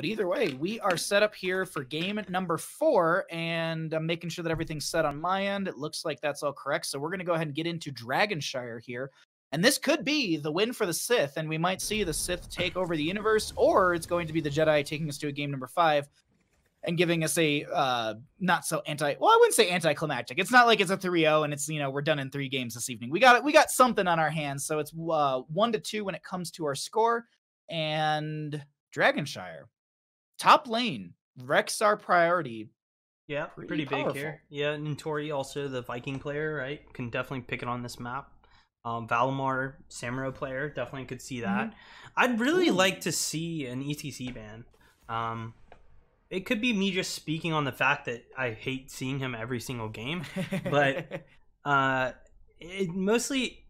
But either way, we are set up here for game number four, and I'm making sure that everything's set on my end. It looks like that's all correct. So we're going to go ahead and get into Dragonshire here. And this could be the win for the Sith, and we might see the Sith take over the universe, or it's going to be the Jedi taking us to a game number five and giving us a uh not so anti well i wouldn't say anticlimactic it's not like it's a 3-0 and it's you know we're done in three games this evening we got it we got something on our hands so it's uh one to two when it comes to our score and dragonshire top lane Rexxar priority Yeah, Pretty pretty, big here. Yeah, Nintori also the Viking player, right? Can definitely pick it on this map. Um, Valimar Samuro player definitely could see that. I'd really Mm-hmm. Ooh. like to see an ETC ban. Um, it could be me just speaking on the fact that I hate seeing him every single game. But- uh, it mostly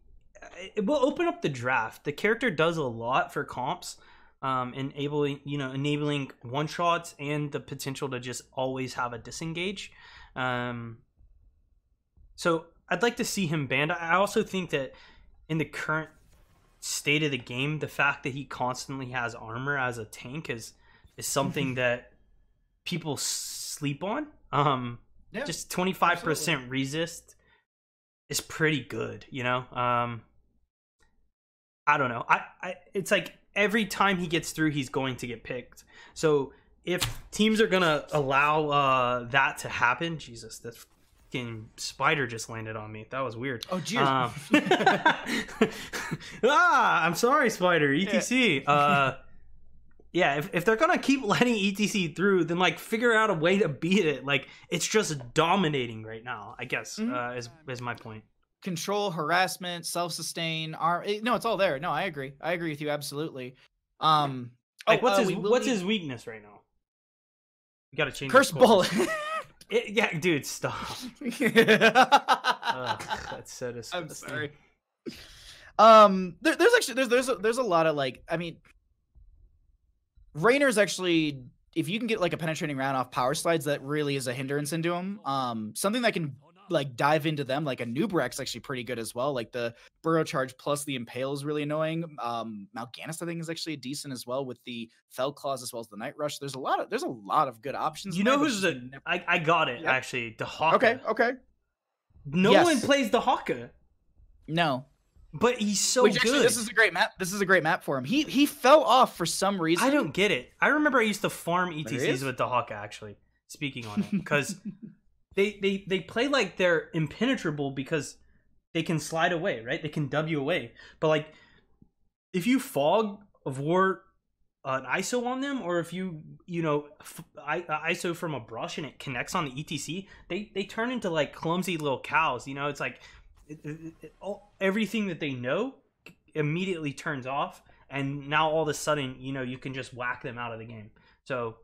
it will open up the draft. The character does a lot for comps, um, enabling you know enabling one shots and the potential to just always have a disengage. Um, so I'd like to see him banned. I also think that in the current state of the game, the fact that he constantly has armor as a tank is is something that people sleep on. Um, Yeah, just 25% resist is pretty good you know um i don't know I, I it's like every time he gets through he's going to get picked so if teams are gonna allow uh that to happen jesus that fucking spider just landed on me that was weird oh geez um, ah, I'm sorry, Spider. ETC. Uh, yeah, if, if they're gonna keep letting ETC through, then like figure out a way to beat it. Like it's just dominating right now. I guess Mhm. uh, is is my point. Control, harassment, self-sustain. Arm. eh, No, it's all there. No, I agree. I agree with you absolutely. Um, Like oh, what's uh, his what's his weakness right now? You gotta change. curse bullet? It- yeah, dude, stop. Ugh, that's so disgusting. I'm sorry. Um, there, there's actually there's there's a, there's a lot of like I mean, Raynor's actually if you can get like a penetrating round off power slides, that really is a hindrance into him. Um, something that can like dive into them, like Anub'arak's actually pretty good as well. Like the burrow charge plus the impale is really annoying. Um, Mal'Ganis I think is actually decent as well with the fel claws as well as the night rush. There's a lot of there's a lot of good options. You in there, know who's the? never- I, I got it actually. Dehaka. okay okay No Yes. one plays Dehaka, no but he's so Which good. actually, this is a great map. This is a great map for him. He he fell off for some reason. I don't get it. I remember I used to farm ETCs with Dehaka actually. Speaking on it, because they, they they play like they're impenetrable because they can slide away, right? They can W away. But like, if you fog of war an ISO on them, or if you you know f- I, ISO from a brush and it connects on the ETC, they they turn into like clumsy little cows. You know, it's like it, it, it, all, everything that they know immediately turns off and now all of a sudden you know you can just whack them out of the game so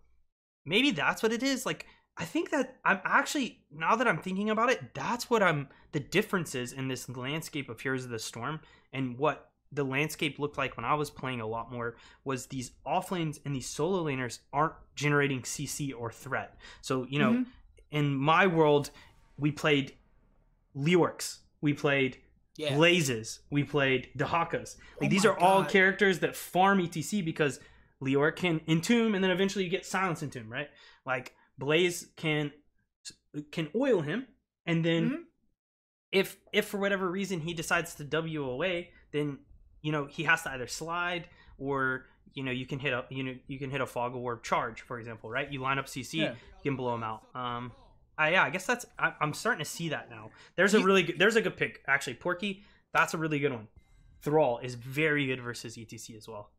maybe that's what it is like i think that i'm actually now that i'm thinking about it that's what i'm the differences in this landscape of heroes of the storm and what the landscape looked like when i was playing a lot more was these off lanes and these solo laners aren't generating cc or threat so you know Mhm. in my world we played Leorics, we played Yeah. Blazes, we played Dehakas. Like Oh these are all characters that farm ETC because Leoric can entomb and then eventually you get silence entomb, right? Like Blaze can can oil him and then Mhm. if if for whatever reason he decides to W away, then you know he has to either slide or you know you can hit a you know you can hit a fog of war charge for example, right? You line up CC, Yeah. you can blow him out. Um, I, yeah, I guess that's I, I'm starting to see that now. There's a really good, there's a good pick actually. Porky, that's a really good one. Thrall is very good versus ETC as well.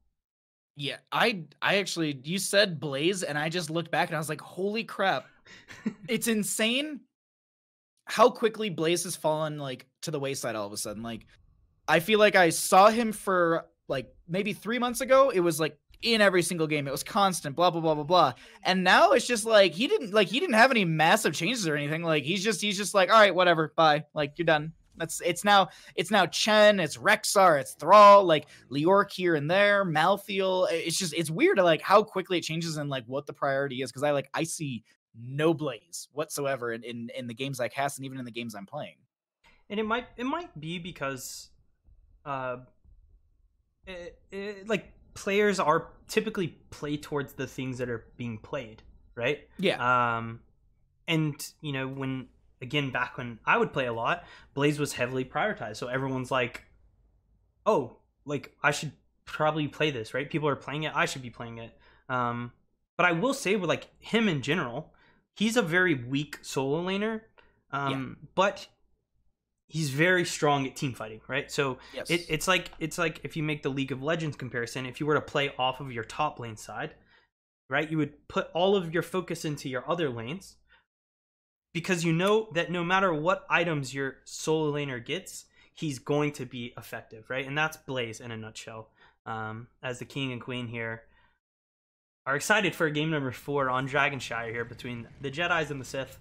Yeah, I I actually you said Blaze and I just looked back and I was like, holy crap. it's insane how quickly Blaze has fallen like to the wayside all of a sudden. Like I feel like I saw him for like maybe 3 months ago. It was like in every single game. It was constant, blah blah blah blah blah. Mm-hmm. And now it's just like he didn't like he didn't have any massive changes or anything. Like he's just he's just like, all right, whatever, bye. Like you're done. That's it's now it's now Chen, it's Rexxar, it's Thrall, like Leoric here and there, Malthael. It's just it's weird like how quickly it changes and like what the priority is. Cause I like I see no blaze whatsoever in, in in the games I cast and even in the games I'm playing. and it might it might be because uh it, it, like players are typically play towards the things that are being played, right? Yeah. Um, and you know when again back when I would play a lot, Blaze was heavily prioritized. So everyone's like, "Oh, like I should probably play this, right? People are playing it. I should be playing it." Um, but I will say with like him in general, he's a very weak solo laner. Um, but he's very strong at team fighting, right? So yes. it, it's like it's like if you make the League of Legends comparison, if you were to play off of your top lane side, right, you would put all of your focus into your other lanes because you know that no matter what items your solo laner gets, he's going to be effective, right? And that's Blaze in a nutshell. Um, as the king and queen here are excited for game number four on Dragonshire here between the Jedi's and the Sith.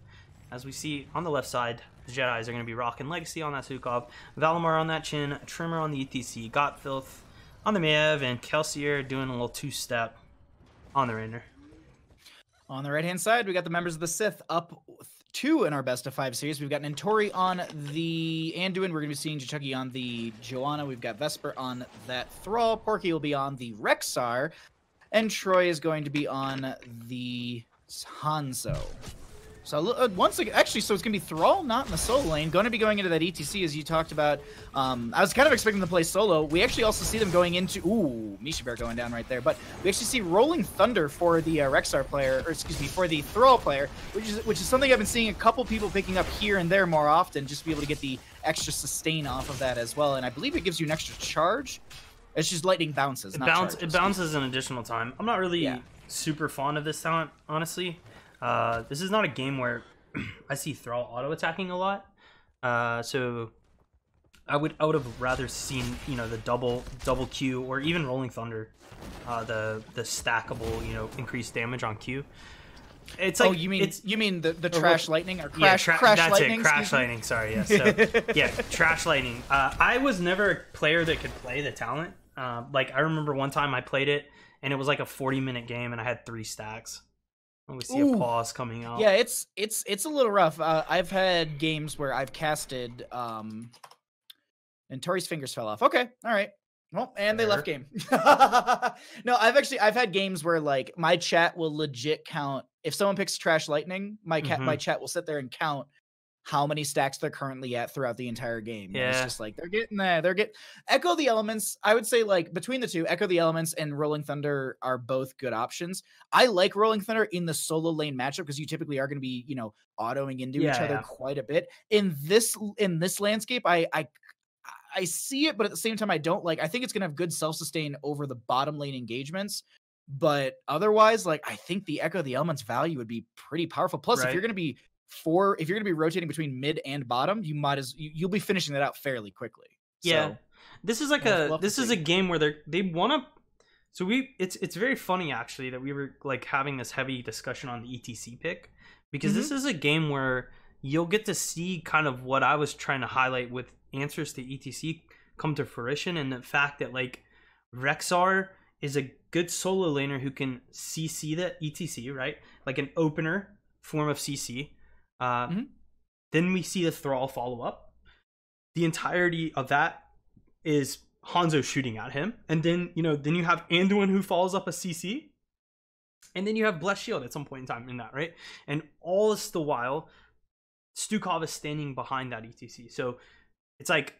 As we see on the left side, the Jedi's are going to be rocking Legacy on that Stukov, Valimar on that Chin, Trimmer on the ETC, Got Filth on the Maiev, and Kelsier doing a little two-step on the Raynor. On the right-hand side, we got the members of the Sith up two in our best of five series. We've got Nintori on the Anduin. We're going to be seeing Chichucky on the Johanna. We've got Vesper on that Thrall. Porky will be on the Rexxar. And Troy is going to be on the Hanzo. So uh, once again, actually, so it's gonna be Thrall not in the solo lane. Going to be going into that ETC as you talked about. Um, I was kind of expecting to play solo. We actually also see them going into ooh Misha Bear going down right there. But we actually see Rolling Thunder for the uh, Rexxar player, or excuse me, for the Thrall player, which is which is something I've been seeing a couple people picking up here and there more often, just to be able to get the extra sustain off of that as well. And I believe it gives you an extra charge. It's just lightning bounces. It, bounce, it bounces an additional time. I'm not really Yeah. super fond of this talent, honestly. Uh, this is not a game where I see Thrall auto attacking a lot. Uh, so I would I would have rather seen you know the double double Q or even Rolling Thunder, uh, the the stackable you know increased damage on Q. It's like oh, you mean it's you mean the, the trash what- lightning or yeah, crash tra- crash that's lightning? it, crash lightning. Sorry, yes. So, yeah, trash lightning. Uh, I was never a player that could play the talent. Uh, like I remember one time I played it and it was like a 40 minute game and I had three stacks. And we see Ooh. a pause coming out. Yeah, it's it's it's a little rough. Uh, I've had games where I've casted um and Tori's fingers fell off. Okay, all right. Well, and they left game. no, I've actually I've had games where like my chat will legit count if someone picks trash lightning, my cat my chat will sit there and count how many stacks they're currently at throughout the entire game. And It's just like they're getting there. They're get Echo the Elements. I would say like between the two, Echo the Elements and Rolling Thunder are both good options. I like Rolling Thunder in the solo lane matchup because you typically are going to be, you know, autoing into each other yeah. quite a bit. In this in this landscape, I I I see it, but at the same time, I don't like. I think it's going to have good self sustain over the bottom lane engagements. But otherwise, like I think the Echo the Elements value would be pretty powerful. Plus, if you're going to be four, if you're going to be rotating between mid and bottom, you might as you, you'll be finishing that out fairly quickly. Yeah. So, This is like Yeah, a we'll have to this is see. a game where they're they want to. So we it's it's very funny actually that we were like having this heavy discussion on the ETC pick because this Mm-hmm. is a game where you'll get to see kind of what I was trying to highlight with answers to ETC come to fruition and the fact that like Rexxar is a good solo laner who can CC the ETC right like an opener form of CC. Uh, Mhm. Then we see the Thrall follow up. The entirety of that is Hanzo shooting at him, and then you know, then you have Anduin who follows up a CC, and then you have Blessed Shield at some point in time in that, right? And all this the while, Stukov is standing behind that ETC. So it's like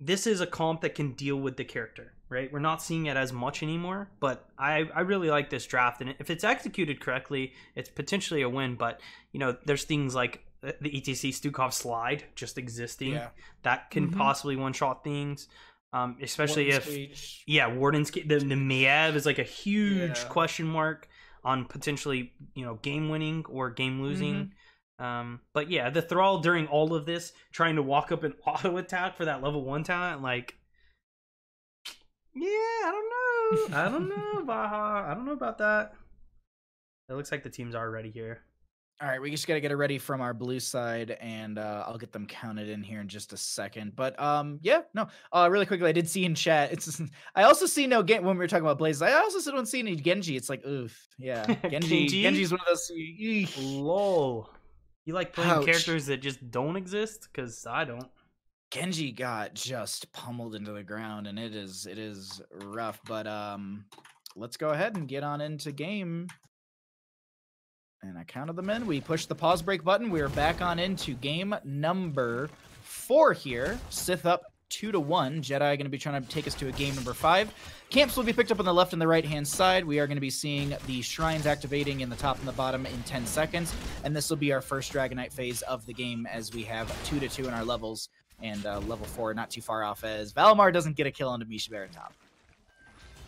this is a comp that can deal with the character, right? We're not seeing it as much anymore, but I I really like this draft, and if it's executed correctly, it's potentially a win. But you know, there's things like uh, the ETC Stukov slide just existing yeah. that can Mhm. possibly one shot things. Um, especially Warden's if Cage. yeah, Warden's the the Maiev is like a huge Yeah. question mark on potentially you know game winning or game losing. Um, but yeah, the Thrall during all of this trying to walk up an auto attack for that level one talent, like yeah, I don't know, I don't know, Baha, I don't know about that. It looks like the teams are ready here. All right, we just got to get it ready from our blue side, and uh, I'll get them counted in here in just a second. But um, yeah, no, uh, really quickly, I did see in chat. It's I also see no Gen- when we were talking about Blazes. I also don't see any Genji. It's like oof, yeah, Genji. Genji? Genji's one of those. Lol. You like playing Ouch. characters that just don't exist? Because I don't. Genji got just pummeled into the ground, and it is it is rough. But um, let's go ahead and get on into game. And I counted them in. We pushed the pause break button. We are back on into game number four here. Sith up two to one. Jedi going to be trying to take us to a game number five. Camps will be picked up on the left and the right hand side. We are going to be seeing the shrines activating in the top and the bottom in 10 seconds. And this will be our first Dragon Knight phase of the game as we have two to two in our levels. And uh, level four, not too far off as Valimar doesn't get a kill onto Misha Bear top.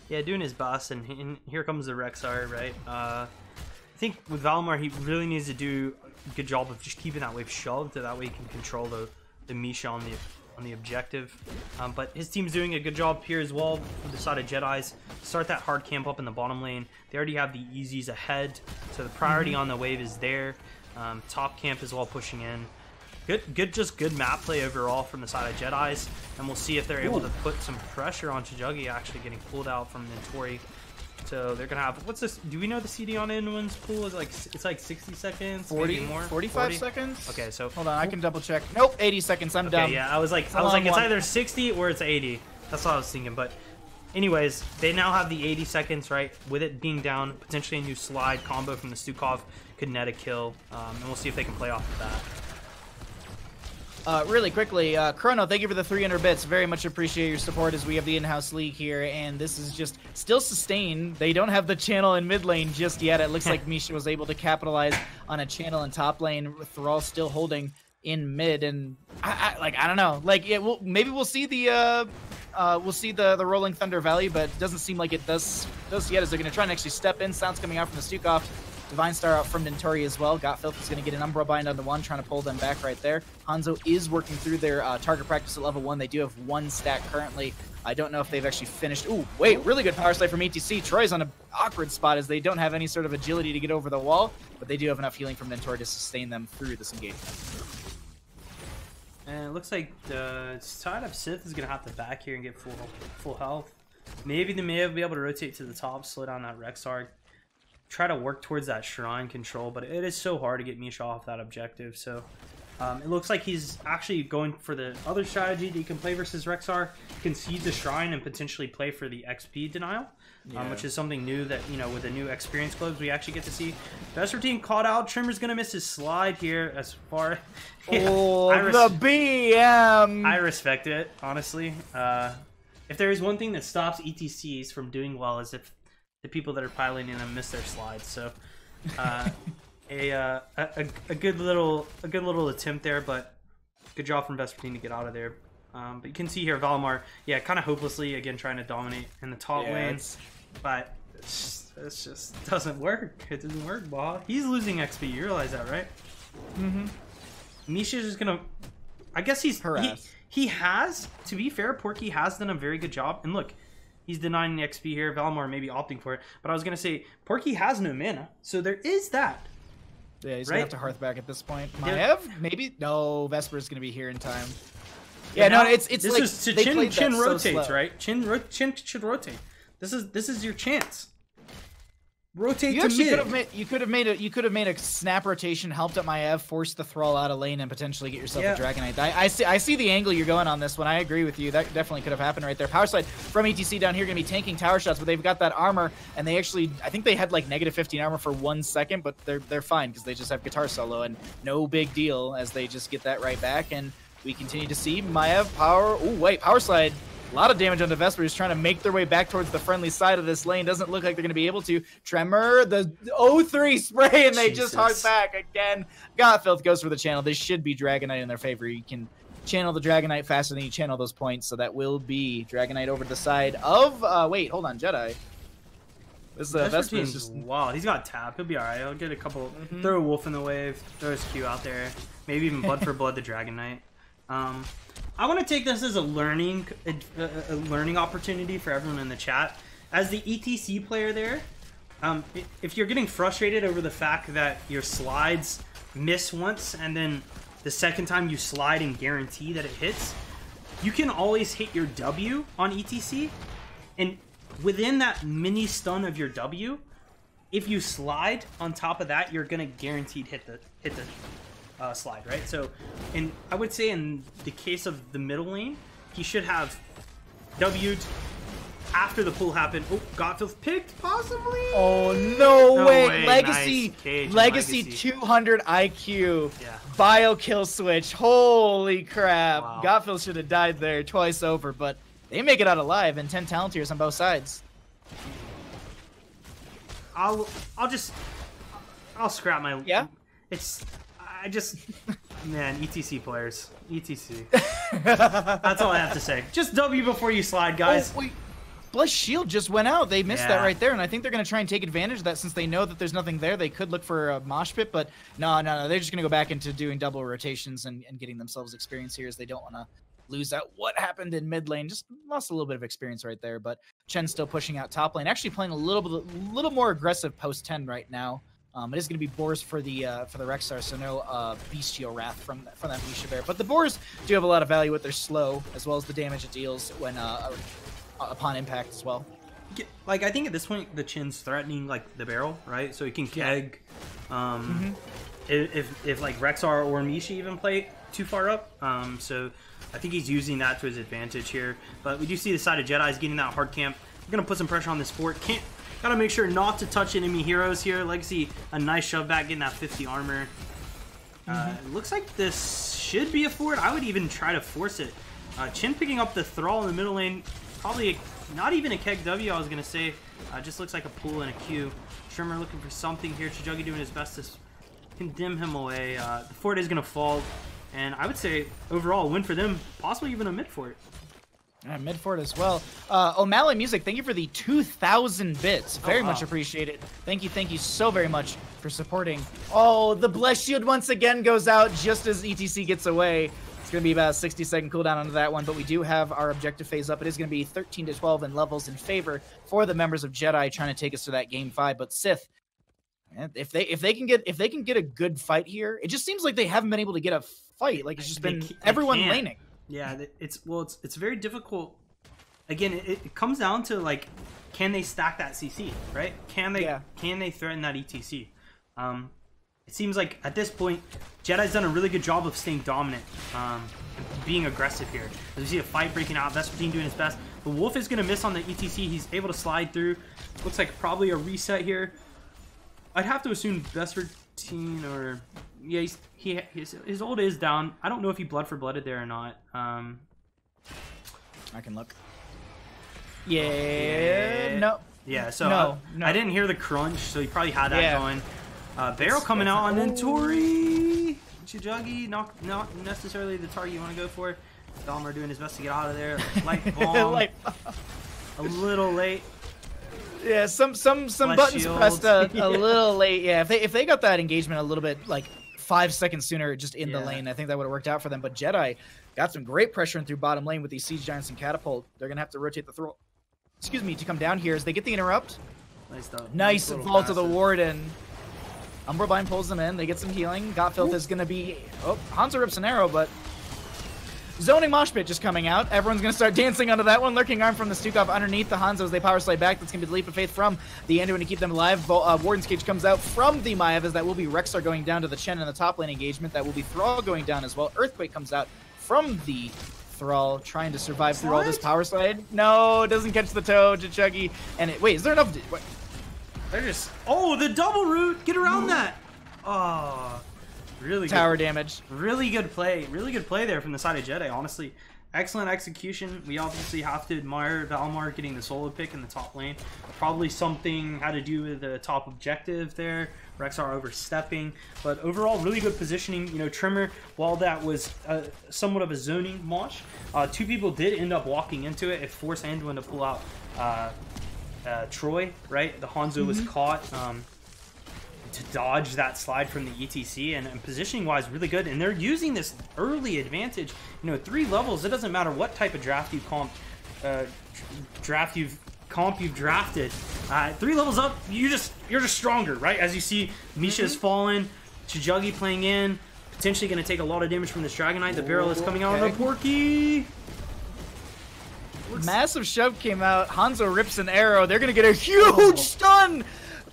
Yeah, doing his boss, and, and here comes the Rexxar, right? Uh, I think with Valimar, he really needs to do a good job of just keeping that wave shoved, so that way he can control the, the Misha on the on the objective. Um, but his team's doing a good job here as well for the side of Jedi's. Start that hard camp up in the bottom lane. They already have the easies ahead, so the priority mm -hmm. on the wave is there. Um, top camp as well pushing in. Good, good, just good map play overall from the side of Jedi's, and we'll see if they're Ooh. able to put some pressure on Chijuggy actually getting pulled out from Nintori. So they're gonna have what's this? Do we know the CD on anyone's pool is like it's like 60 seconds, 40 more, 45 40? seconds. Okay, so hold on, I can double check. Nope, 80 seconds. I'm okay, dumb. Yeah, I was like, I was like, it's either 60 or it's 80. That's what I was thinking, but. Anyways, they now have the 80 seconds, right? With it being down, potentially a new slide combo from the Stukov could net a kill, um, and we'll see if they can play off of that. Uh, really quickly, uh, Chrono, thank you for the 300 bits. Very much appreciate your support as we have the in-house league here, and this is just still sustained. They don't have the channel in mid lane just yet. It looks like Misha was able to capitalize on a channel in top lane. Thrall still holding in mid, and I, I like I don't know, like it will maybe we'll see the uh, uh, we'll see the the Rolling Thunder Valley, but it doesn't seem like it does does yet. As they're going to try and actually step in. Sounds coming out from the Stukov. Divine Star out from Nintori as well. Got Filth is going to get an Umbral Bind on the one, trying to pull them back right there. Hanzo is working through their uh, target practice at level one. They do have one stack currently. I don't know if they've actually finished. Ooh, wait, really good power slide from ETC. Troy's on an awkward spot as they don't have any sort of agility to get over the wall, but they do have enough healing from Nintori to sustain them through this engagement. And it looks like the side of Sith is going to have to back here and get full full health. Maybe they may be able to rotate to the top, slow down that Rexxar, try to work towards that shrine control, but it is so hard to get Misha off that objective. So um, it looks like he's actually going for the other strategy that he can play versus Rexxar, concede the shrine and potentially play for the XP denial, um, yeah. um, which is something new that, you know, with the new experience clubs we actually get to see. Vespertine caught out. Trimmer's going to miss his slide here as far... oh, the BM! I respect it, honestly. Uh, if there is one thing that stops ETCs from doing well is if the people that are piloting them miss their slides. So, uh, a, uh, a a good little a good little attempt there, but good job from Vespertine to get out of there. Um, but you can see here Valimar, yeah, kind of hopelessly again trying to dominate in the top yeah, lane, it's... but it's, it's, just doesn't work. It doesn't work, Baha. He's losing XP. You realize that, right? Mm-hmm. Misha's just gonna. I guess he's he, he has. To be fair, Porky has done a very good job. And look, He's denying the XP here. Valimar maybe opting for it. But I was going to say, Porky has no mana. So there is that. Yeah, he's right? going to have to Hearth back at this point. Maiev? Maybe? No, Vesper's going to be here in time. Yeah, no, it's it's this like is to Chin Chin rotates, so right? Chin ro Chin should rotate. This is this is your chance. Rotate you to mid. Could have made, you could have made a you could have made a snap rotation, helped up Maiev, forced the thrall out of lane, and potentially get yourself yeah. a Dragon Knight. I, I, see I see the angle you're going on this one. I agree with you. That definitely could have happened right there. Power slide from ETC down here going to be tanking tower shots, but they've got that armor, and they actually I think they had like negative 15 armor for one second, but they're they're fine because they just have guitar solo and no big deal as they just get that right back and. We continue to see Maiev power. Oh wait, power slide a lot of damage on the Vesper. He's trying to make their way back towards the friendly side of this lane. Doesn't look like they're going to be able to. Tremor, the 0-3 spray, and they Jesus. just hard back again. God, Filth goes for the channel. This should be Dragon Knight in their favor. You can channel the Dragon Knight faster than you channel those points, so that will be Dragon Knight over to the side of... Uh, wait, hold on, Jedi. This uh, is just wow. He's got tap. He'll be all right. He'll get a couple. Mm -hmm. Throw a wolf in the wave. Throw his Q out there. Maybe even blood for blood the Dragon Knight. Um, I want to take this as a learning a, a, learning opportunity for everyone in the chat. As the ETC player there, um, if you're getting frustrated over the fact that your slides miss once and then the second time you slide and guarantee that it hits, you can always hit your W on ETC, and within that mini stun of your W, if you slide on top of that, you're gonna guaranteed hit the hit the uh, slide, right? So, and I would say in the case of the middle lane, he should have W'd after the pull happened. Oh, Gottfilth picked, possibly? Oh, no, No way. way. Legacy. Nice. Legacy, Legacy. 200 IQ. Yeah. Bio kill switch. Holy crap. Wow. Gottfield should have died there twice over, but they make it out alive and 10 talent tiers on both sides. I'll, I'll just, I'll scrap my. Yeah? It's, I just, man, ETC players, ETC. That's all I have to say. Just W before you slide, oh, guys. Oh, wait. Blessed Shield just went out. They missed that right there, and I think they're going to try and take advantage of that since they know that there's nothing there. They could look for a mosh pit, but no, no, no. They're just going to go back into doing double rotations and, and getting themselves experience here as they don't want to lose out. What happened in mid lane? Just lost a little bit of experience right there, but Chen's still pushing out top lane. Actually playing a little bit, a little more aggressive post 10 right now. Um, it is going to be Boars for the uh, for the Rexxar, so no uh, Bestial Wrath from from that Misha Bear. But the Boars do have a lot of value with their slow, as well as the damage it deals when uh, upon impact as well. Like I think at this point the chin's threatening like the barrel, right? So he can keg. Um, if, if if like Rexxar or Misha even play too far up, um, so I think he's using that to his advantage here. But we do see the side of Jedi's getting that hard camp. We're gonna put some pressure on this fort. Can't gotta make sure not to touch enemy heroes here. Legacy a nice shove back, getting that 50 armor. Uh, looks like this should be a fort. I would even try to force it. Uh, Chin picking up the thrall in the middle lane. Probably a, not even a keg W, I was going to say. Uh, just looks like a pull and a Q. Trimmer looking for something here. Chijuggi doing his best to condemn him away. Uh, the fort is going to fall. And I would say, overall, a win for them. Possibly even a mid fort. Yeah, mid fort as well. Uh, O'Malley Music, thank you for the 2,000 bits. Very Oh, much wow. appreciated. Thank you, thank you so very much for supporting. Oh, the Blessed Shield once again goes out just as ETC gets away. It's going to be about a 60 second cooldown onto that one, but we do have our objective phase up. It is going to be 13 to 12 in levels in favor for the members of Jedi trying to take us to that game five. But Sith, if they if they can get if they can get a good fight here, it just seems like they haven't been able to get a fight. Like it's just They been everyone laning. Yeah, it's well, it's it's very difficult. Again, it, it comes down to like, can they stack that CC, right? Can they Yeah. can they threaten that ETC? Um, it seems like at this point, Jedi's done a really good job of staying dominant, um, being aggressive here. As we see a fight breaking out, Vespertine doing his best. The Wolf is gonna miss on the ETC. He's able to slide through. Looks like probably a reset here. I'd have to assume Vespertine or yeah, he's, he his his ult is down. I don't know if he blood for blooded there or not. Um, I can look. Yeah, no. yeah, so No, I, no. I didn't hear the crunch, so he probably had that Yeah. going. Uh, Barrel coming out on then Tori. Chijuggi, not not necessarily the target you want to go for. Dahmer doing his best to get out of there. Light bomb, like, a little late. Yeah, some some some buttons shields. pressed a, Yeah. Uh, a little late. Yeah, if they if they got that engagement a little bit like five seconds sooner, just in the lane, I think that would have worked out for them. But Jedi got some great pressure in through bottom lane with these siege giants and catapult. They're gonna have to rotate the throw. Excuse me, to come down here as they get the interrupt. Nice stuff. Nice vault of the warden. Umbral Bind pulls them in. They get some healing. Gotfilth is going to be. Oh, Hanzo rips an arrow, but. Zoning Mosh Pit just coming out. Everyone's going to start dancing onto that one. Lurking arm from the Stukov underneath the Hanzo as they power slide back. That's going to be the leap of faith from the Anduin to keep them alive. Vol- uh, Warden's Cage comes out from the Maiev as that will be Rexxar going down to the Chen in the top lane engagement. That will be Thrall going down as well. Earthquake comes out from the Thrall trying to survive through all this power slide. No, it doesn't catch the toe. Chuggy. And it, wait, is there enough? What? They're just oh the double root. Get around that. Oh, really good damage. Really good play. Really good play there from the side of Jedi, honestly. Excellent execution. We obviously have to admire Valimar getting the solo pick in the top lane. Probably something had to do with the top objective there. Rexxar overstepping. But overall, really good positioning. You know, Trimmer, while that was uh, somewhat of a zoning mosh, uh, two people did end up walking into it. It forced Anduin to pull out uh, uh, Troy, right? The Hanzo was caught. Um, to dodge that slide from the ETC and, and positioning wise really good and they're using this early advantage you know three levels it doesn't matter what type of draft you comp uh, draft you've comp you've drafted uh, three levels up you just you're just stronger right as you see Misha's fallen Chijuggi playing in potentially going to take a lot of damage from this Dragon Knight the barrel is coming out on the Okay. Porky Massive shove came out. Hanzo rips an arrow. They're gonna get a huge stun.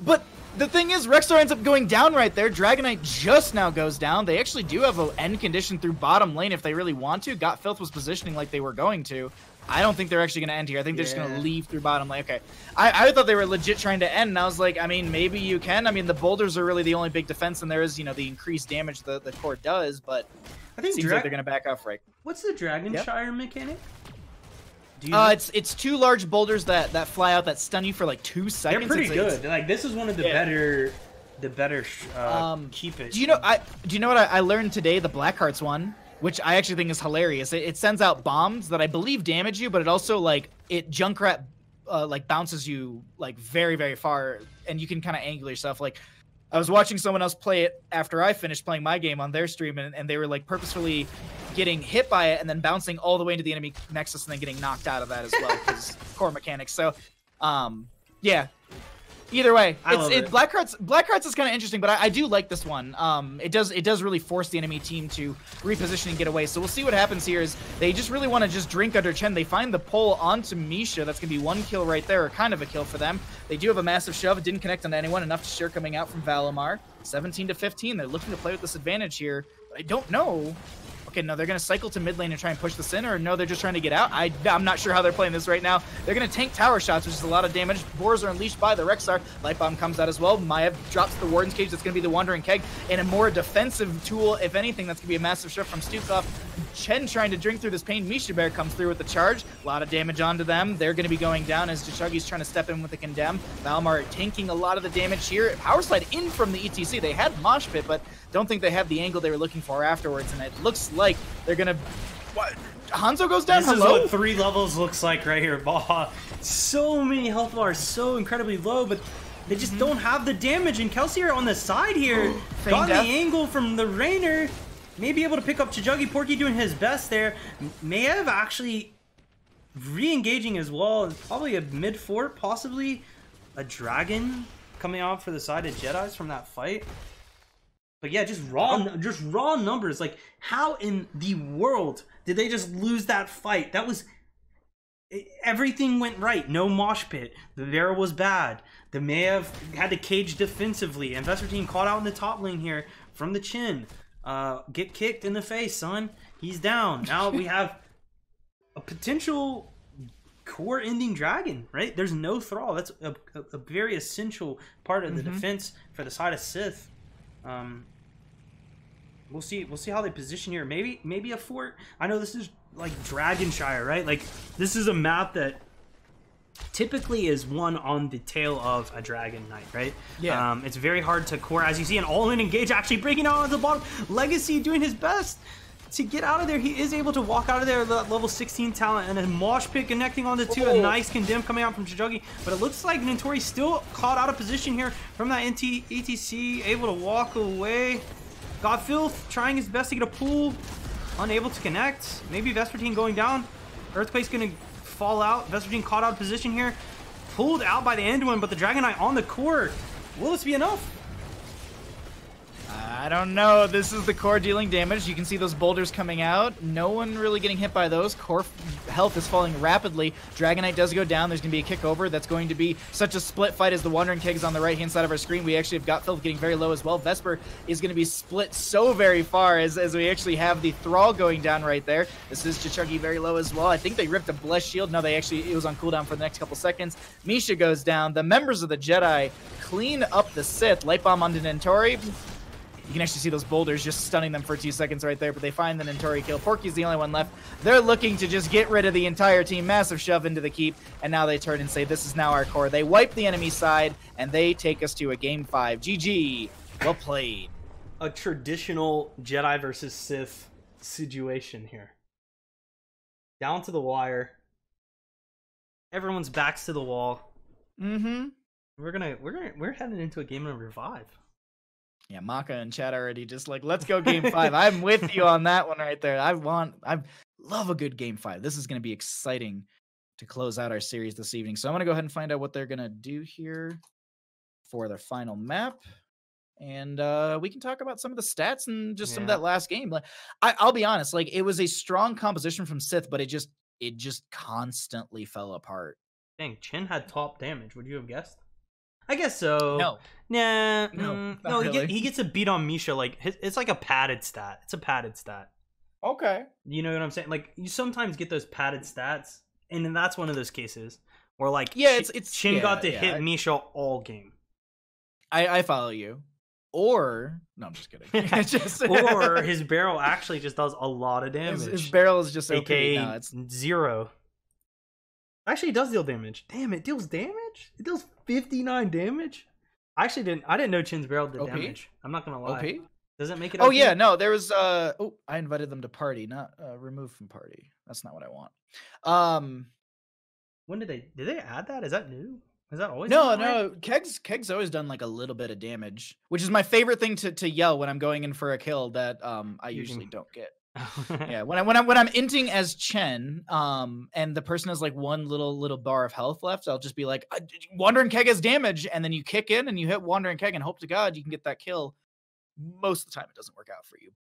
But the thing is, Rexxar ends up going down right there. Dragon Knight just now goes down. They actually do have an end condition through bottom lane if they really want to. Got Filth was positioning like they were going to. I don't think they're actually going to end here. I think they're just going to leave through bottom lane. Okay. I, I thought they were legit trying to end, and I was like, I mean, maybe you can. I mean, the boulders are really the only big defense, and there is, you know, the increased damage that the core does, but I think seems like they're going to back off right. What's the Dragonshire yep. mechanic? Uh, it's it's two large boulders that that fly out that stun you for like two seconds. They're pretty it's, good. like this is one of the yeah. better, the better. Uh, um, keep it. Do you know? I do you know what I, I learned today? The Blackhearts one, which I actually think is hilarious. It, it, sends out bombs that I believe damage you, but it also like it Junkrat uh, like bounces you like very very far, and you can kind of angle yourself like I was watching someone else play it after I finished playing my game on their stream, and, and they were like purposefully getting hit by it and then bouncing all the way into the enemy nexus and then getting knocked out of that as well because core mechanics. So, um, yeah, either way, it's, it, it. Blackhearts Blackhearts is kind of interesting, but I, I, do like this one. Um, it does it does really force the enemy team to reposition and get away. So we'll see what happens here. Is they just really want to just drink under Chen. They find the pull onto Misha. That's gonna be one kill right there, or kind of a kill for them. They do have a massive shove. It didn't connect on anyone. Enough to share coming out from Valimar. 17 to 15. They're looking to play with this advantage here. But I don't know No, they're going to cycle to mid lane and try and push this in, or no, they're just trying to get out. I, I'm not sure how they're playing this right now. They're going to tank tower shots, which is a lot of damage. Boars are unleashed by the Rexxar. Light Bomb comes out as well. Maiev drops the Warden's Cage. That's going to be the Wandering Keg. And a more defensive tool, if anything, that's going to be a massive shift from Stukov. Chen trying to drink through this pain. Misha Bear comes through with the charge. A lot of damage onto them. They're going to be going down as Chuggy's trying to step in with the Condemn. Valimar tanking a lot of the damage here. Power Slide in from the ETC. They had Mosh Pit, but don't think they have the angle they were looking for afterwards, and it looks like they're gonna. What? Hanzo goes down. This Hello? is what three levels looks like right here. So many health bars, so incredibly low, but they just mm -hmm. don't have the damage. And Kelsier on the side here got death. the angle from the Raynor. Maybe able to pick up Chijuggy. Porky doing his best there. May have actually re-engaging as well. Probably a mid fort, possibly a dragon coming off for the side of Jedi's from that fight. But yeah, just raw, just raw numbers. Like, how in the world did they just lose that fight? That was everything went right. No mosh pit. The Vera was bad. The Maiev had to cage defensively. Vespertine caught out in the top lane here from the chin. Uh, get kicked in the face, son. He's down. Now we have a potential core ending dragon, right? There's no thrall. That's a, a, a very essential part of the mm -hmm. defense for the side of Sith. Um, We'll see. We'll see how they position here. Maybe, maybe a fort. I know this is like Dragonshire, right? Like this is a map that typically is one on the tail of a Dragon Knight, right? Yeah. Um, it's very hard to core, as you see, an all-in engage actually breaking out on the bottom. Legacy doing his best to get out of there. He is able to walk out of there that level 16 talent and a Mosh Pit connecting on the two. Oh. A nice condemn coming out from Chijuggy. But it looks like Nintori still caught out of position here from that NT ETC, able to walk away. Got Filth trying his best to get a pull. Unable to connect. Maybe Vespertine going down. Earthquake's gonna fall out. Vespertine caught out of position here. Pulled out by the Anduin, but the Dragon Knight on the core. Will this be enough? I don't know. This is the core dealing damage. You can see those boulders coming out. No one really getting hit by those. Core health is falling rapidly. Dragon Knight does go down. There's going to be a kick over. That's going to be such a split fight as the Wandering Kegs on the right-hand side of our screen. We actually have got Filth getting very low as well. Vesper is going to be split so very far as, as we actually have the Thrall going down right there. This is Chijuggy very low as well. I think they ripped a Blessed Shield. No, they actually, it was on cooldown for the next couple seconds. Misha goes down. The members of the Jedi clean up the Sith. Light Bomb onto Nintori. You can actually see those boulders just stunning them for two seconds right there, but they find the Nintori kill. Porky's the only one left. They're looking to just get rid of the entire team. Massive shove into the keep, and now they turn and say, this is now our core. They wipe the enemy side, and they take us to a game five. GG. Well played. A traditional Jedi versus Sith situation here. Down to the wire. Everyone's backs to the wall. Mm-hmm. We're gonna we're gonna we're heading into a game number five. Yeah, Maka and Chad already just like, let's go game five. I'm with you on that one right there. I want, I love a good game five. This is going to be exciting to close out our series this evening. So I'm going to go ahead and find out what they're going to do here for their final map. And uh, we can talk about some of the stats and just yeah. some of that last game. Like, I, I'll be honest, like it was a strong composition from Sith, but it just, it just constantly fell apart. Dang, Chin had top damage. Would you have guessed? I guess so. No. Nah, No, mm, not no. He, get, he gets a beat on Misha. Like his- it's like a padded stat. It's a padded stat. Okay. You know what I'm saying? Like you sometimes get those padded stats, and then that's one of those cases where like Yeah, it's- it's- Shin yeah, got to yeah, hit I- Misha all game, I I follow you. Or no, I'm just kidding. Just or his barrel actually just does a lot of damage. his, his barrel is just OP. aka No, it's zero. Actually, it does deal damage. Damn, it deals damage. It deals 59 damage. I actually didn't. I didn't know Chin's barrel did OP? damage. I'm not gonna lie. OP. Does it make it? Oh yeah, no, there was uh oh, I invited them to party, not uh, remove from party. That's not what I want. Um When did they? Did they add that? Is that new? Is that always? no, no, Keg's Keg's always done like a little bit of damage, which is my favorite thing to to yell when I'm going in for a kill that um I usually don't get. Yeah, when I when I when I'm inting as Chen, um, and the person has like one little little bar of health left, I'll just be like, "Uh, Wandering Keg has damage, and then you kick in and you hit Wandering Keg, and hope to God you can get that kill. Most of the time, it doesn't work out for you,